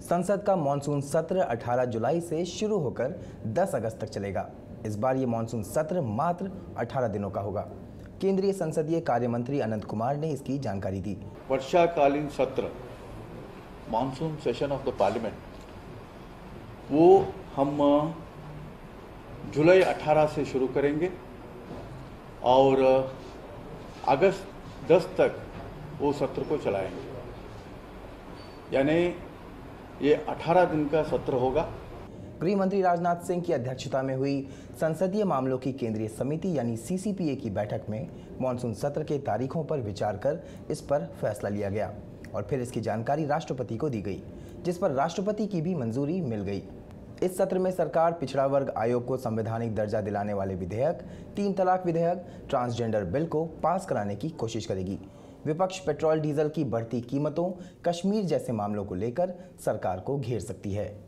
संसद का मानसून सत्र 18 जुलाई से शुरू होकर 10 अगस्त तक चलेगा। इस बार ये मानसून सत्र मात्र 18 दिनों का होगा। केंद्रीय संसदीय कार्य मंत्री अनंत कुमार ने इसकी जानकारी दी। वर्षाकालीन सत्र, monsoon session of the parliament, वो हम जुलाई 18 से शुरू करेंगे और अगस्त 10 तक वो सत्र को चलाएँगे। यानी ये 18 दिन का सत्र होगा। गृह मंत्री राजनाथ सिंह की अध्यक्षता में हुई संसदीय मामलों की केंद्रीय समिति यानी सीसीपीए की बैठक में मानसून सत्र के तारीखों पर विचार कर इस पर फैसला लिया गया और फिर इसकी जानकारी राष्ट्रपति को दी गई, जिस पर राष्ट्रपति की भी मंजूरी मिल गई। इस सत्र में सरकार, पिछड़ा वर्ग आयोग को संवैधानिक दर्जा दिलाने वाले विधेयक, तीन तलाक विधेयक, ट्रांसजेंडर बिल को पास कराने की कोशिश करेगी। विपक्ष पेट्रोल डीजल की बढ़ती कीमतों, कश्मीर जैसे मामलों को लेकर सरकार को घेर सकती है।